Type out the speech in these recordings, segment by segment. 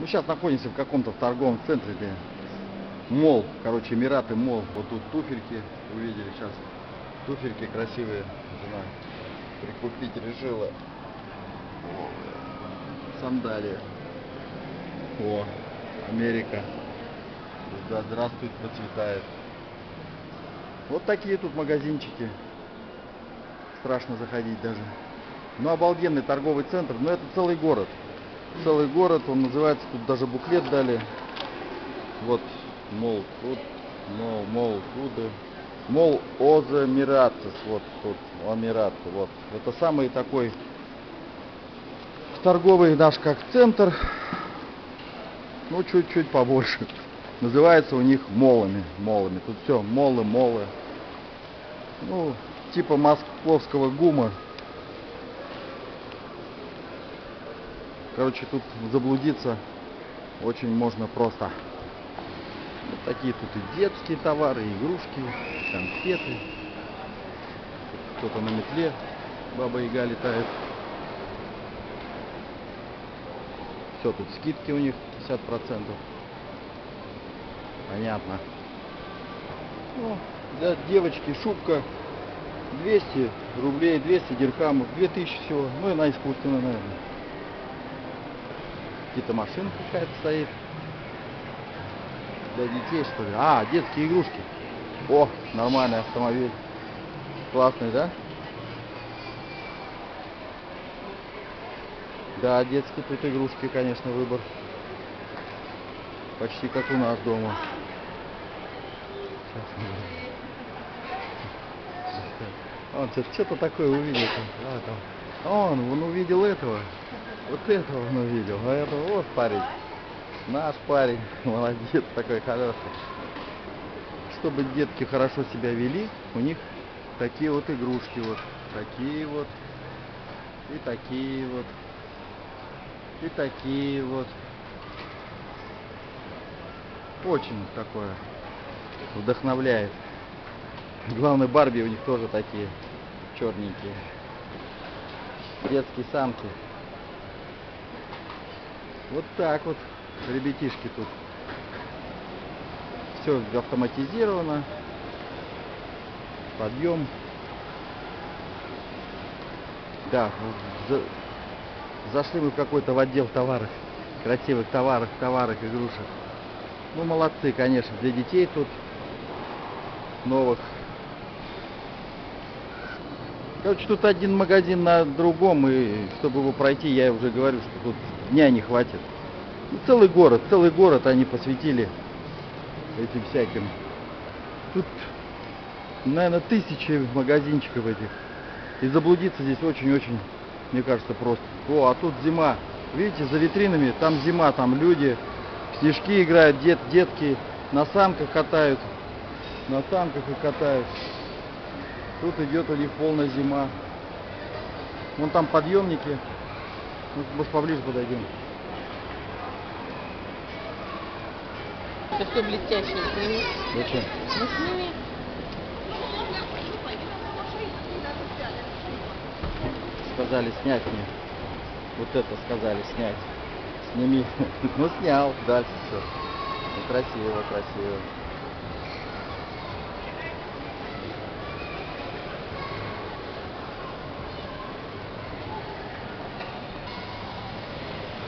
Мы сейчас находимся в каком-то торговом центре, где мол, короче, Эмираты мол. Вот тут туфельки увидели сейчас. Туфельки красивые. Жена прикупить решила. Сандалии. О, Америка. Да здравствует, процветает. Вот такие тут магазинчики. Страшно заходить даже. Ну, обалденный торговый центр. Но это целый город. Целый город. Он называется, тут даже буклет дали. Вот, мол, тут, мол, мол, тут. Мол, Озе Миратес. Вот тут, Амират. Вот. Это самый такой торговый наш как центр. Ну, чуть-чуть побольше. Называется у них молами. Молами. Тут все молы, молы. Ну, типа московского гума. Короче, тут заблудиться очень можно просто. Вот такие тут и детские товары, игрушки, конфеты. Кто-то на метле, баба Яга летает. Все, тут скидки у них 50%. Понятно. Ну, для девочки шубка 200 рублей, 200 дирхамов, 2000 всего. Ну и на искусственно, наверное. Какие-то машины какая-то стоит. Для детей, что ли? А, детские игрушки. О, нормальный автомобиль. Классный, да? Да, детские тут игрушки, конечно, выбор. Почти как у нас дома. Он что-то такое увидел. А, там. Он, он увидел этого. Вот этого он увидел. А это вот парень. Наш парень. Молодец такой хороший. Чтобы детки хорошо себя вели, у них такие вот игрушки вот. Такие вот. И такие вот. И такие вот. Очень такое вдохновляет. Главное, Барби у них тоже такие черненькие. Детские самки. Вот так вот, ребятишки тут. Все автоматизировано. Подъем. Да, за- зашли мы в какой-то в отдел товаров. Красивых товаров, товаров, игрушек. Ну, молодцы, конечно, для детей тут новых. Короче, тут один магазин на другом, и чтобы его пройти, я уже говорю, что тут дня не хватит. Ну, целый город, целый город они посвятили этим всяким. Тут, наверное, тысячи магазинчиков этих. И заблудиться здесь очень-очень, мне кажется, просто. О, а тут зима. Видите, за витринами, там зима, там люди, снежки играют, дет, детки на санках катают. На санках и катают. Тут идет у них полная зима. Вон там подъемники. Ну, может поближе подойдем. Это все блестящее, сними. Зачем? Ну сними. Сказали снять мне. Вот это сказали снять. Сними. Ну снял. Дальше все. Ну, красиво, красиво.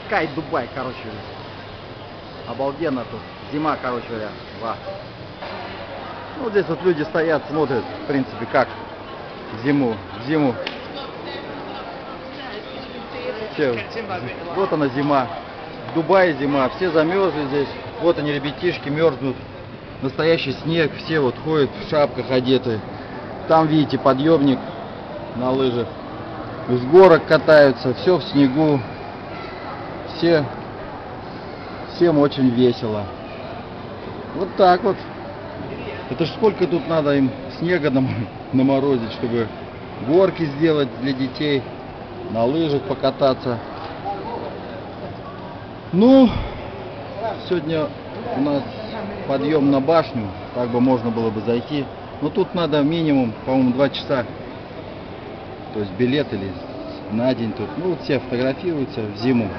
Скай Дубай, короче. Обалденно тут. Зима, короче говоря. Ва. Ну, вот здесь вот люди стоят, смотрят, в принципе, как зиму, зиму. Все, вот она зима. В Дубае зима, все замерзли здесь. Вот они, ребятишки, мерзнут. Настоящий снег, все вот ходят в шапках одеты. Там, видите, подъемник на лыжах. С горок катаются, все в снегу. Все, всем очень весело. Вот так вот. Это ж сколько тут надо им снега нам- наморозить, чтобы горки сделать для детей, на лыжах покататься. Ну, сегодня у нас подъем на башню, так бы можно было бы зайти. Но тут надо минимум, по-моему, два часа. То есть билет или на день тут. Ну, вот все фотографируются в зиму.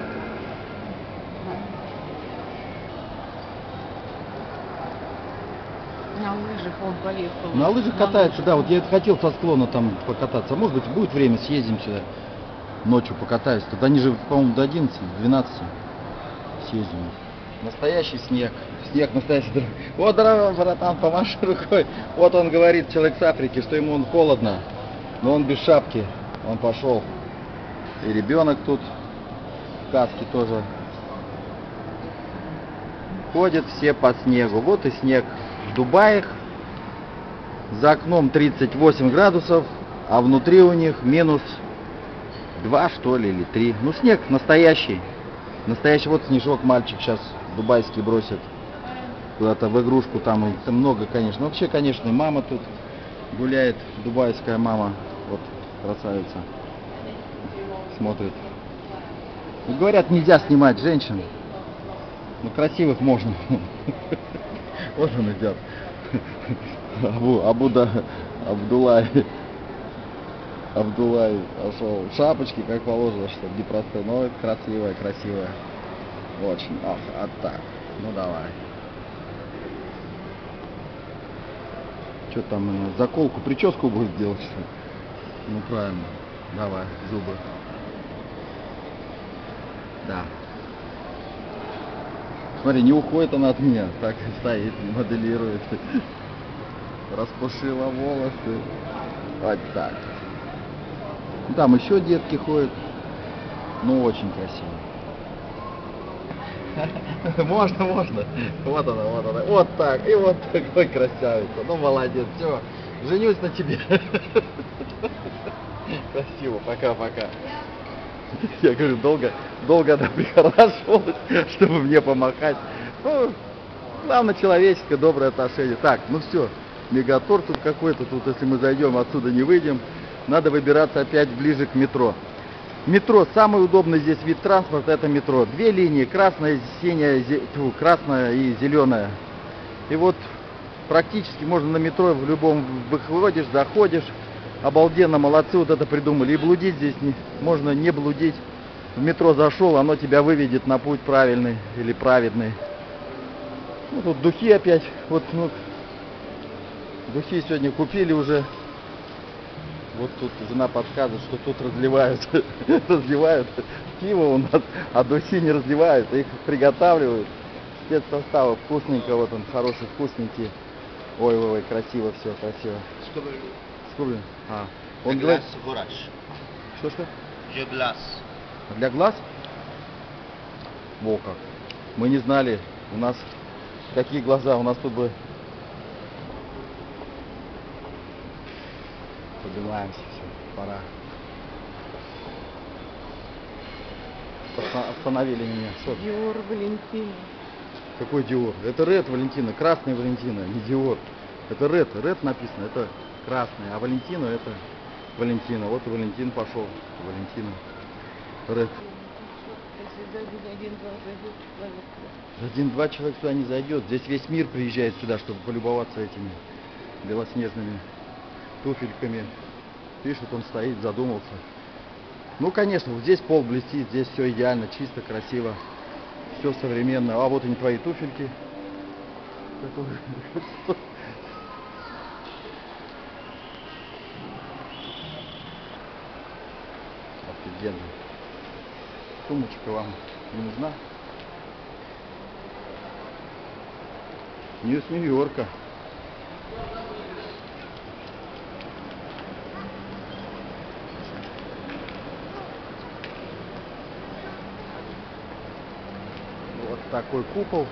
На лыжах он поехал. На лыжах катается, да, вот я хотел со склона там покататься. А может быть, будет время, съездим сюда. Ночью покатаюсь. Тут они же, по-моему, до 11, 12 съездим. Настоящий снег. Снег настоящий. Вот, дорогой братан, помаши рукой. Вот он говорит, человек с Африки, что ему он холодно. Но он без шапки. Он пошел. И ребенок тут в каске тоже. Ходят все по снегу. Вот и снег в Дубае. За окном 38 градусов, а внутри у них минус 2 что ли или 3. Ну снег настоящий. Настоящий вот снежок мальчик сейчас дубайский бросит куда-то в игрушку. Там, там много, конечно. Вообще, конечно, и мама тут гуляет. Дубайская мама. Вот красавица. Смотрит. Ну, говорят, нельзя снимать женщин. Ну, красивых можно. Вот он идет. Абу, Абуда, Абдулай. Абдулай пошел. Шапочки, как положено, чтобы не простой. Но это красивая, красивая. Очень. Ах, а так. Ну давай. Что там, э, заколку, прическу будет делать, что ли? Ну правильно. Давай, зубы. Да. Смотри, не уходит она от меня. Так стоит, моделирует. Распушила волосы. Вот так. Там еще детки ходят. Ну, очень красиво. Можно, можно. Вот она, вот она. Вот так. И вот такой красавица. Ну, молодец. Все. Женюсь на тебе. Красиво. Пока-пока. Я говорю, долго, долго она прихорашивалась, чтобы мне помахать. Ну, главное, человеческое, доброе отношение. Так, ну все, мегатор тут какой-то, тут если мы зайдем, отсюда не выйдем. Надо выбираться опять ближе к метро. Метро, самый удобный здесь вид транспорта, это метро. Две линии, красная, синяя, зе- тьфу, красная и зеленая. И вот практически можно на метро в любом выходишь, заходишь. Обалденно, молодцы, вот это придумали. И блудить здесь не, можно не блудить. В метро зашел, оно тебя выведет на путь правильный или праведный. Ну, тут духи опять. Вот, ну, духи сегодня купили уже. Вот тут жена подсказывает, что тут разливают, разливают пиво у нас, а духи не разливают, их приготавливают. Спецсоставы вкусненько, вот он хороший, вкусненький. Ой, ой, ой, красиво все, красиво. Сколько? А, он говорит, врач. что что? Je glace. Для глаз? Во как. Мы не знали, у нас какие глаза, у нас тут бы... Поднимаемся, все, пора. Оста- Остановили меня. Что? Диор Валентина. Какой Диор? Это Ред Валентина, красный Валентина, не Диор. Это Ред, Ред написано, это красный, а Валентина это Валентина. Вот и Валентин пошел, Валентина. Ред. Один-два человек сюда не зайдет. Здесь весь мир приезжает сюда, чтобы полюбоваться этими белоснежными туфельками. Вот он стоит, задумался. Ну, конечно, вот здесь пол блестит, здесь все идеально, чисто, красиво. Все современно. А вот они твои туфельки. Офигенно. Сумочка вам не нужна? Ньюс Нью-Йорка. Вот такой купол.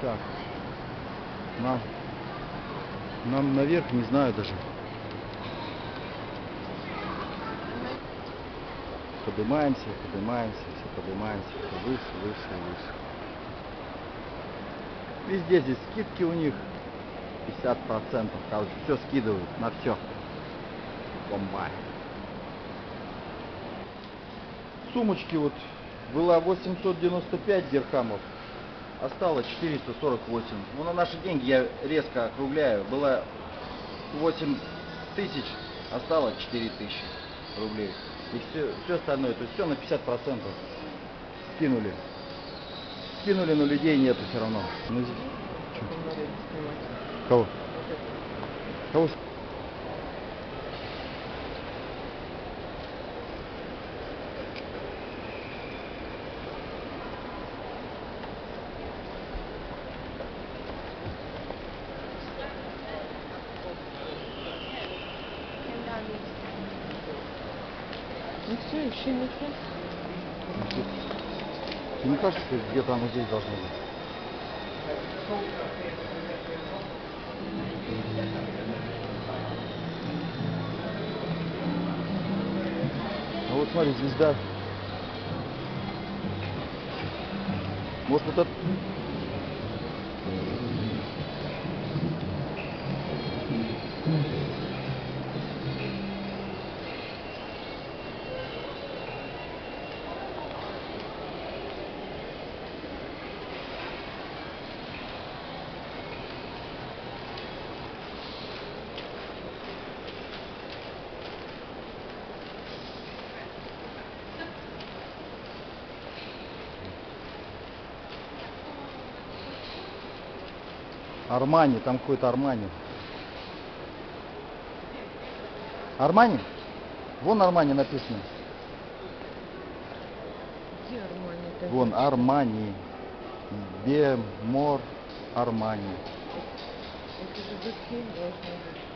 Так. Нам, нам наверх не знаю даже. Поднимаемся, поднимаемся, все поднимаемся, все выше, выше, выше. Везде здесь скидки у них 50%, короче, все скидывают на все. Бомба. Сумочки вот было 895 дирхамов, а стало 448. Ну, на наши деньги я резко округляю. Было 8 тысяч, а стало 4 тысячи рублей. И все, все остальное, то есть все на 50% скинули. Скинули, но людей нету все равно. Ну. Кого? Кого? с- Ну все, меча. Тебе не кажется, что где-то оно здесь должно быть? А вот смотри, звезда. Может вот это... Армани, там какой-то Армани. Армани? Вон Армани написано. Где Армани? Вон Армани. Бемор Армани. Это же должно быть.